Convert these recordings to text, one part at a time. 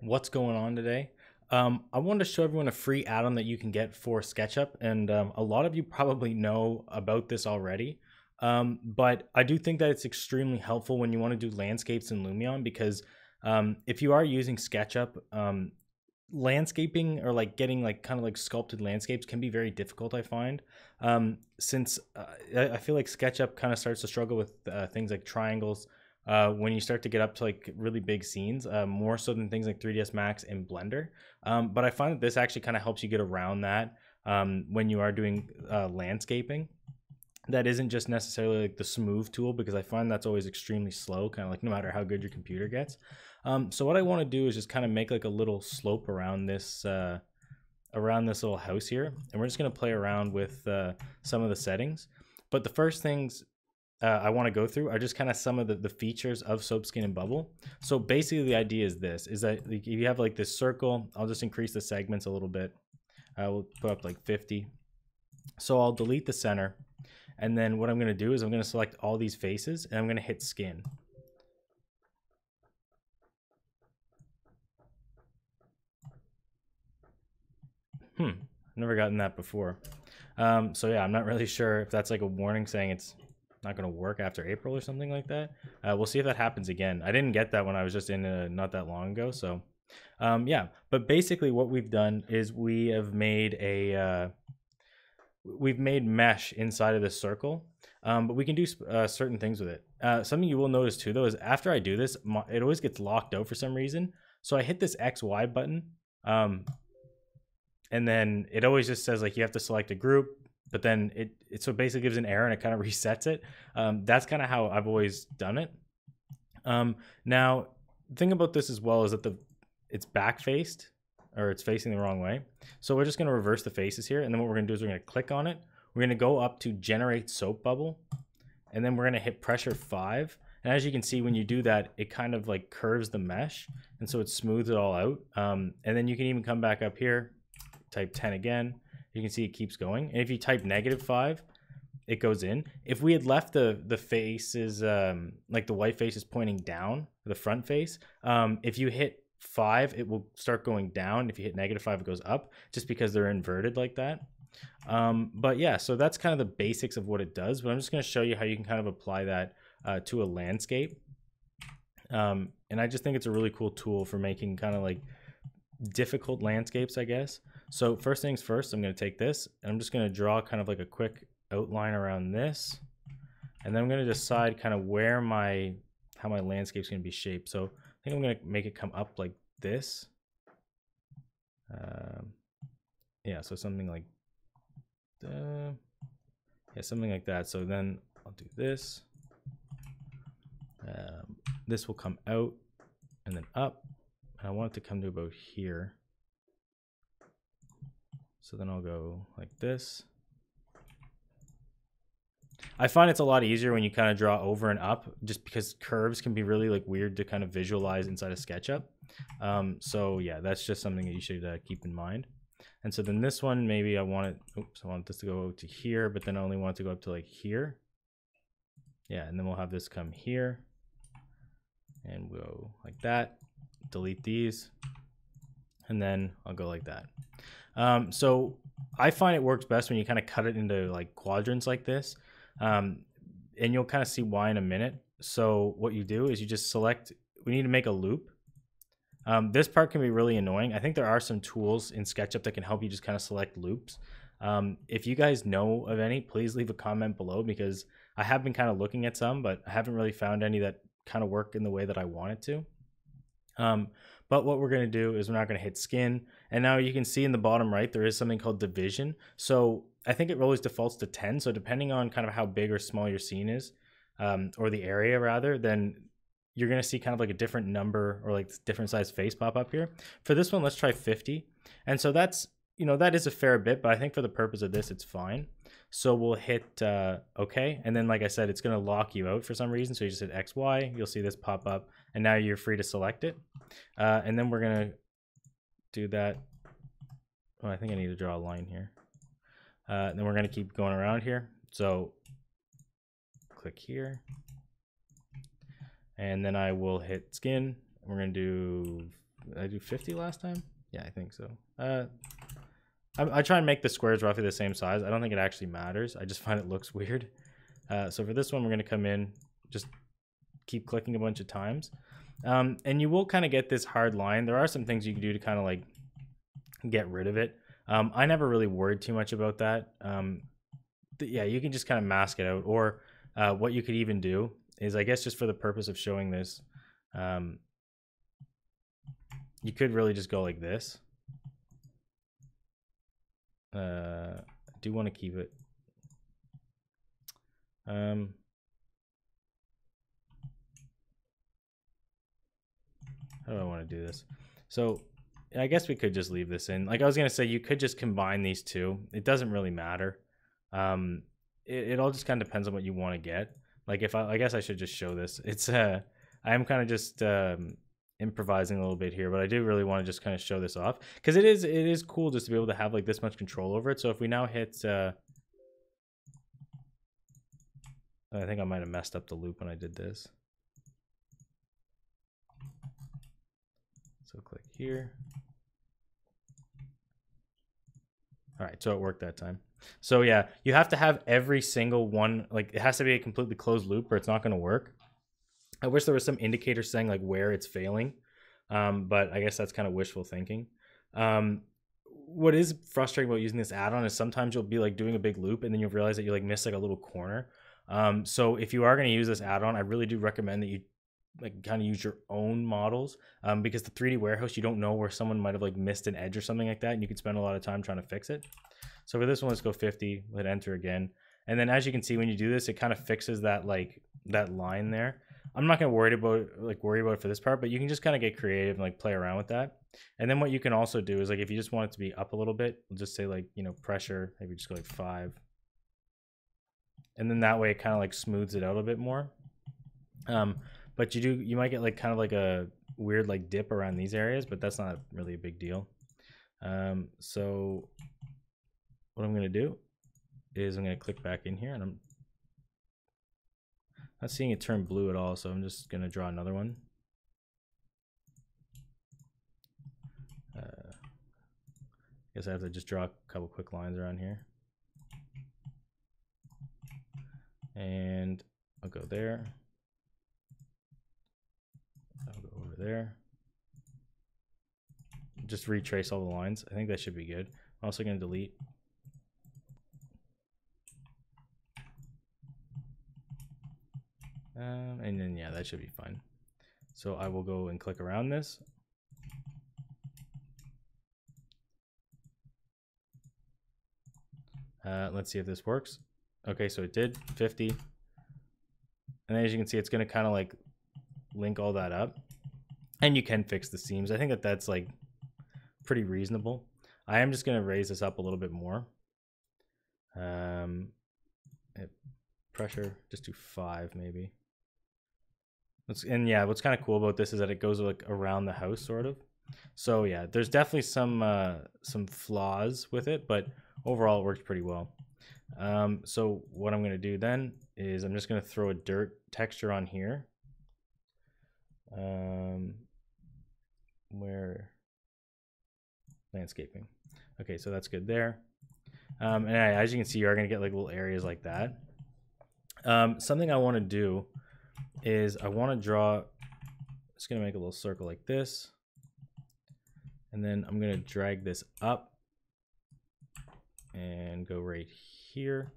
what's going on today. Um, I wanted to show everyone a free add-on that you can get for SketchUp, and um, a lot of you probably know about this already. Um, but I do think that it's extremely helpful when you want to do landscapes in Lumion because um, if you are using SketchUp, um, landscaping or like getting like kind of like sculpted landscapes can be very difficult. I find um, since uh, I feel like SketchUp kind of starts to struggle with uh, things like triangles uh, when you start to get up to like really big scenes, uh, more so than things like 3ds Max and Blender. Um, but I find that this actually kind of helps you get around that um, when you are doing uh, landscaping. That isn't just necessarily like the smoove tool because I find that's always extremely slow, kind of like no matter how good your computer gets. Um, so what I want to do is just kind of make like a little slope around this uh, around this little house here, and we're just going to play around with uh, some of the settings. But the first things uh, I want to go through are just kind of some of the, the features of Soapskin and Bubble. So basically the idea is this, is that if you have like this circle, I'll just increase the segments a little bit. I will put up like 50. So I'll delete the center. And then what I'm going to do is I'm going to select all these faces and I'm going to hit skin. Hmm, never gotten that before. Um, so yeah, I'm not really sure if that's like a warning saying it's not going to work after April or something like that. Uh, we'll see if that happens again. I didn't get that when I was just in a, not that long ago. So, um, yeah. But basically, what we've done is we have made a uh, we've made mesh inside of this circle. Um, but we can do uh, certain things with it. Uh, something you will notice too, though, is after I do this, it always gets locked out for some reason. So I hit this X Y button, um, and then it always just says like you have to select a group but then it, it so basically gives an error and it kind of resets it. Um, that's kind of how I've always done it. Um, now, the thing about this as well is that the it's back faced or it's facing the wrong way. So we're just going to reverse the faces here. And then what we're going to do is we're going to click on it. We're going to go up to generate soap bubble. And then we're going to hit pressure five. And as you can see, when you do that, it kind of like curves the mesh. And so it smooths it all out. Um, and then you can even come back up here, type 10 again you can see it keeps going. And if you type negative five, it goes in. If we had left the the faces, um, like the white face is pointing down, the front face, um, if you hit five, it will start going down. If you hit negative five, it goes up, just because they're inverted like that. Um, but yeah, so that's kind of the basics of what it does. But I'm just going to show you how you can kind of apply that uh, to a landscape. Um, and I just think it's a really cool tool for making kind of like difficult landscapes, I guess. So first things first, I'm going to take this and I'm just going to draw kind of like a quick outline around this. And then I'm going to decide kind of where my, how my landscape is going to be shaped. So I think I'm going to make it come up like this. Um, yeah, so something like, yeah, something like that. So then I'll do this. Um, this will come out and then up. And I want it to come to about here. So then I'll go like this. I find it's a lot easier when you kind of draw over and up just because curves can be really like weird to kind of visualize inside of SketchUp. Um, so yeah, that's just something that you should uh, keep in mind. And so then this one, maybe I want it, oops, I want this to go to here, but then I only want to go up to like here. Yeah, and then we'll have this come here and we'll go like that, delete these, and then I'll go like that. Um, so I find it works best when you kind of cut it into like quadrants like this. Um, and you'll kind of see why in a minute. So what you do is you just select, we need to make a loop. Um, this part can be really annoying. I think there are some tools in SketchUp that can help you just kind of select loops. Um, if you guys know of any, please leave a comment below because I have been kind of looking at some, but I haven't really found any that kind of work in the way that I want it to. Um, but what we're going to do is we're not going to hit skin. And now you can see in the bottom right, there is something called division. So I think it always defaults to 10. So depending on kind of how big or small your scene is, um, or the area rather, then you're going to see kind of like a different number or like different size face pop up here. For this one, let's try 50. And so that's, you know, that is a fair bit, but I think for the purpose of this, it's fine. So we'll hit uh, OK. And then, like I said, it's going to lock you out for some reason. So you just hit X, Y. You'll see this pop up. And now you're free to select it. Uh, and then we're to do that. Oh, I think I need to draw a line here. Uh, then we're to keep going around here. So click here. And then I will hit skin. We're to do I do 50 last time? Yeah, I think so. Uh, I, I try and make the squares roughly the same size. I don't think it actually matters. I just find it looks weird. Uh, so for this one, we're to come in, just keep clicking a bunch of times. Um, and you will kind of get this hard line. There are some things you can do to kind of like get rid of it. Um, I never really worried too much about that. Um, yeah, you can just kind of mask it out. Or uh, what you could even do is, I guess, just for the purpose of showing this, um, you could really just go like this. Uh, I do want to keep it. Um, how do I want to do this? So I guess we could just leave this in. Like I was gonna say, you could just combine these two. It doesn't really matter. Um, it, it all just kind of depends on what you want to get. Like if I, I guess I should just show this. It's uh, I am kind of just um, improvising a little bit here, but I do really want to just kind of show this off because it is it is cool just to be able to have like this much control over it. So if we now hit, uh, I think I might have messed up the loop when I did this. So click here. All right, so it worked that time. So yeah, you have to have every single one, like it has to be a completely closed loop or it's not going to work. I wish there was some indicator saying like where it's failing, um, but I guess that's kind of wishful thinking. Um, what is frustrating about using this add-on is sometimes you'll be like doing a big loop and then you'll realize that you like miss like a little corner. Um, so if you are going to use this add-on, I really do recommend that you like kind of use your own models um, because the 3D warehouse you don't know where someone might have like missed an edge or something like that, and you could spend a lot of time trying to fix it. So for this one, let's go 50. Hit enter again, and then as you can see when you do this, it kind of fixes that like that line there. I'm not gonna worry about like worry about it for this part, but you can just kind of get creative and like play around with that. And then what you can also do is like if you just want it to be up a little bit, we'll just say like you know pressure, maybe just go like five, and then that way it kind of like smooths it out a bit more. Um, but you do you might get like kind of like a weird like dip around these areas, but that's not really a big deal. Um, so what I'm gonna do is I'm gonna click back in here and I'm not seeing it turn blue at all, so I'm just gonna draw another one. Uh, guess I have to just draw a couple quick lines around here. And I'll go there. I'll go over there. Just retrace all the lines. I think that should be good. I'm also going to delete. Um, and then, yeah, that should be fine. So I will go and click around this. Uh, let's see if this works. Okay, so it did 50. And as you can see, it's going to kind of like link all that up. And you can fix the seams. I think that that's like pretty reasonable. I am just going to raise this up a little bit more. Um, pressure, just do five maybe. Let's, and yeah, what's kind of cool about this is that it goes like around the house sort of. So yeah, there's definitely some uh, some flaws with it, but overall it works pretty well. Um, so what I'm going to do then is I'm just going to throw a dirt texture on here. Um, where landscaping. Okay, so that's good there. Um, and as you can see, you are going to get like little areas like that. Um, something I want to do is I want to draw, just going to make a little circle like this. And then I'm going to drag this up and go right here.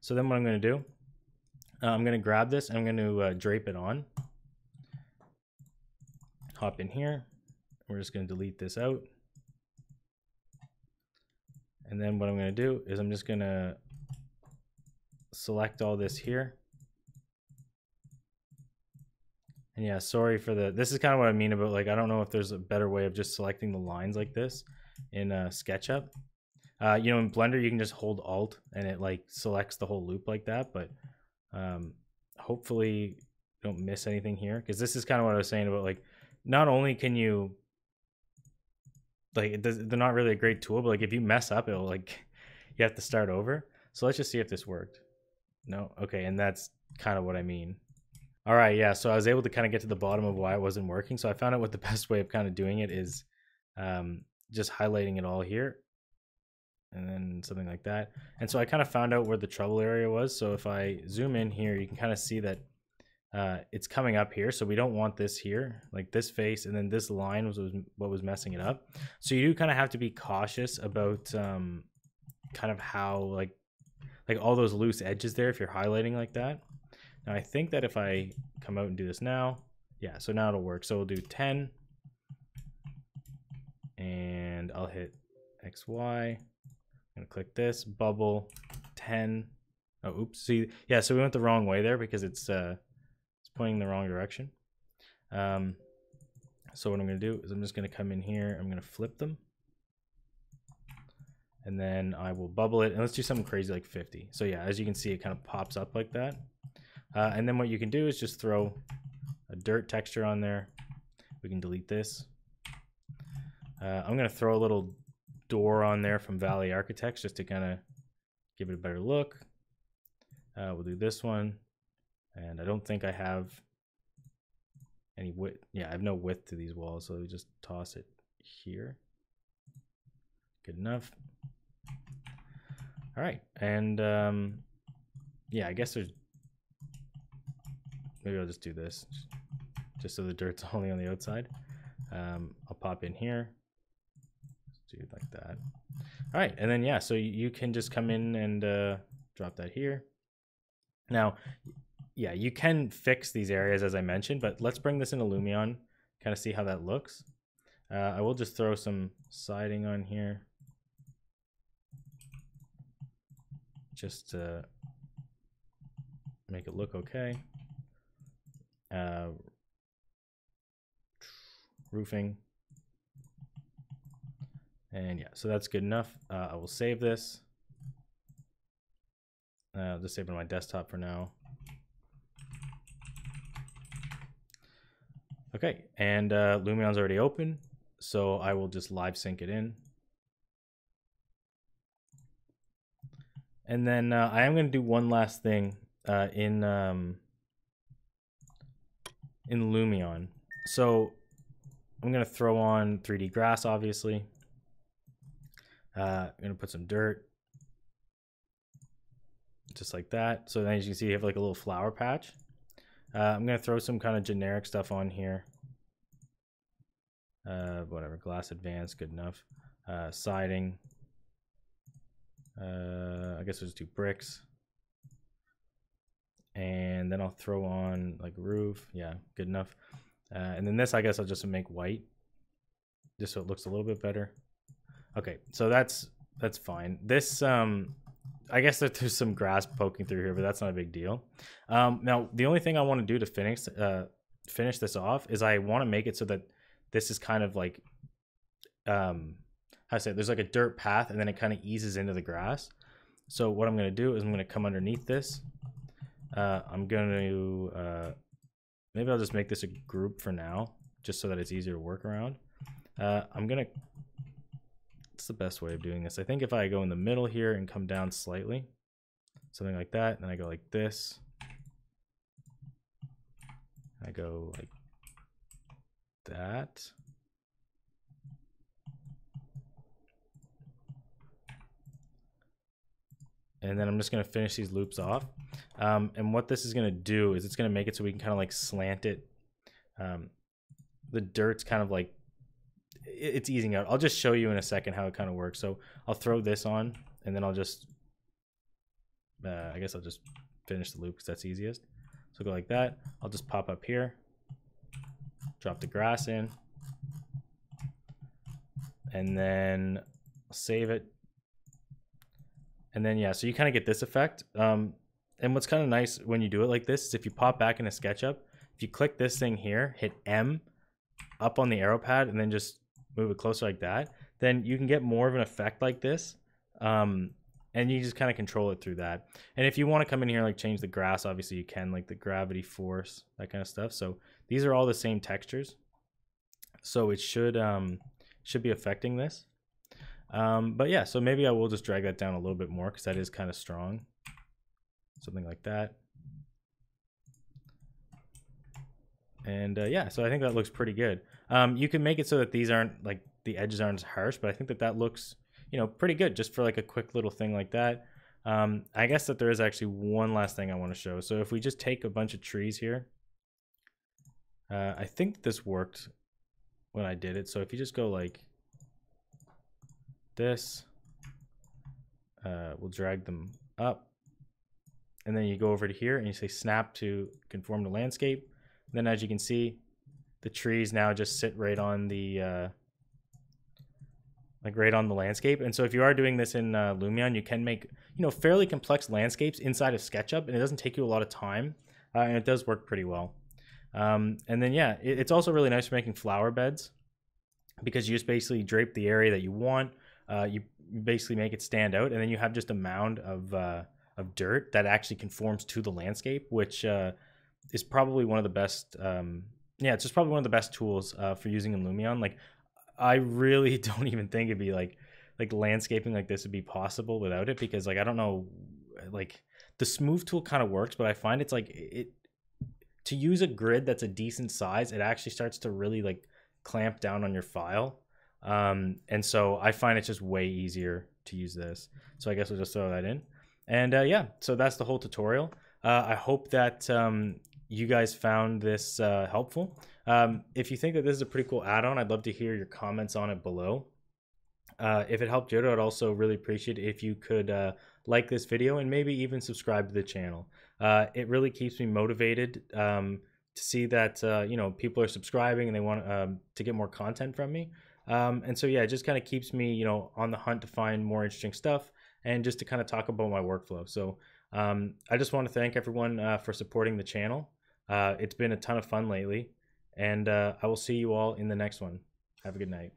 So then what I'm going to do, uh, I'm going to grab this and I'm going to uh, drape it on. Hop in here. We're just going to delete this out. And then what I'm going to do is I'm just going to select all this here. And yeah, sorry for the, this is kind of what I mean about like, I don't know if there's a better way of just selecting the lines like this in uh, SketchUp. Uh, you know, in Blender, you can just hold Alt and it like selects the whole loop like that. But um, hopefully don't miss anything here because this is kind of what I was saying about like, not only can you like does, they're not really a great tool, but like if you mess up, it'll like you have to start over. So let's just see if this worked. No, okay, and that's kind of what I mean. All right, yeah. So I was able to kind of get to the bottom of why it wasn't working. So I found out what the best way of kind of doing it is um, just highlighting it all here and then something like that. And so I kind of found out where the trouble area was. So if I zoom in here, you can kind of see that uh, it's coming up here. So we don't want this here, like this face, and then this line was, was what was messing it up. So you do kind of have to be cautious about um, kind of how like like all those loose edges there if you're highlighting like that. Now I think that if I come out and do this now, yeah, so now it'll work. So we'll do 10 and I'll hit XY. Gonna click this bubble 10. Oh, oops. See, yeah, so we went the wrong way there because it's uh, pointing the wrong direction. Um, so what I'm gonna do is I'm just gonna come in here. I'm gonna flip them. And then I will bubble it and let's do something crazy like 50 so yeah as you can see it kind of pops up like that. Uh, and then what you can do is just throw a dirt texture on there. We can delete this. Uh, I'm gonna throw a little door on there from Valley Architects just to kind of give it a better look. Uh, we'll do this one and I don't think I have any width yeah I have no width to these walls so we just toss it here good enough all right, and um, yeah, I guess there's. Maybe I'll just do this, just so the dirt's only on the outside. Um, I'll pop in here. Do it like that. All right, and then yeah, so you can just come in and uh, drop that here. Now, yeah, you can fix these areas as I mentioned, but let's bring this into Lumion, kind of see how that looks. Uh, I will just throw some siding on here. just to make it look okay. Uh, roofing. And yeah, so that's good enough. Uh, I will save this. Uh, I'll just save it on my desktop for now. Okay, and uh, Lumion's already open, so I will just live sync it in. And then uh, I am going to do one last thing uh, in um, in Lumion. So I'm going to throw on 3D grass, obviously. Uh, I'm going to put some dirt. Just like that. So then as you can see, you have like a little flower patch. Uh, I'm going to throw some kind of generic stuff on here. Uh, whatever, glass advanced, good enough. Uh, siding, uh, I guess there's two bricks. And then I'll throw on like roof. Yeah, good enough. Uh, and then this, I guess I'll just make white. Just so it looks a little bit better. Okay, so that's that's fine. This, um, I guess that there's some grass poking through here, but that's not a big deal. Um, now, the only thing I want to do to finish uh, finish this off is I want to make it so that this is kind of like um, how I say it, there's like a dirt path and then it kind of eases into the grass. So what I'm going to do is I'm going to come underneath this. Uh, I'm going to, uh, maybe I'll just make this a group for now, just so that it's easier to work around. Uh, I'm going to, it's the best way of doing this. I think if I go in the middle here and come down slightly, something like that, and then I go like this. I go like that. and then I'm just going to finish these loops off. Um, and what this is going to do is it's going to make it so we can kind of like slant it. Um, the dirt's kind of like, it's easing out. I'll just show you in a second how it kind of works. So I'll throw this on and then I'll just, uh, I guess I'll just finish the loop because that's easiest. So go like that. I'll just pop up here, drop the grass in, and then save it and then, yeah, so you kind of get this effect. Um, and what's kind of nice when you do it like this is if you pop back into SketchUp, if you click this thing here, hit M up on the arrow pad and then just move it closer like that, then you can get more of an effect like this. Um, and you just kind of control it through that. And if you want to come in here like change the grass, obviously you can, like the gravity force, that kind of stuff. So these are all the same textures. So it should um, should be affecting this. Um, but yeah, so maybe I will just drag that down a little bit more because that is kind of strong. Something like that. And uh, yeah, so I think that looks pretty good. Um, you can make it so that these aren't like the edges aren't as harsh, but I think that that looks, you know, pretty good just for like a quick little thing like that. Um, I guess that there is actually one last thing I want to show. So if we just take a bunch of trees here, uh, I think this worked when I did it. So if you just go like this, uh, we'll drag them up. And then you go over to here and you say snap to conform to landscape. Then as you can see, the trees now just sit right on the uh, like right on the landscape. And so if you are doing this in uh, Lumion, you can make you know fairly complex landscapes inside of SketchUp, and it doesn't take you a lot of time, uh, and it does work pretty well. Um, and then yeah, it, it's also really nice for making flower beds because you just basically drape the area that you want. Uh, you basically make it stand out, and then you have just a mound of uh, of dirt that actually conforms to the landscape, which uh, is probably one of the best. Um, yeah, it's just probably one of the best tools uh, for using in Lumion. Like, I really don't even think it'd be like like landscaping like this would be possible without it because like I don't know, like the smoove tool kind of works, but I find it's like it to use a grid that's a decent size, it actually starts to really like clamp down on your file. Um, and so I find it's just way easier to use this. So I guess we'll just throw that in. And uh, yeah, so that's the whole tutorial. Uh, I hope that um, you guys found this uh, helpful. Um, if you think that this is a pretty cool add-on, I'd love to hear your comments on it below. Uh, if it helped you I'd also really appreciate if you could uh, like this video and maybe even subscribe to the channel. Uh, it really keeps me motivated um, to see that uh, you know people are subscribing and they want um, to get more content from me. Um, and so yeah, it just kind of keeps me you know on the hunt to find more interesting stuff and just to kind of talk about my workflow. So um, I just want to thank everyone uh, for supporting the channel. Uh, it's been a ton of fun lately, and I will see you all in the next one. Have a good night.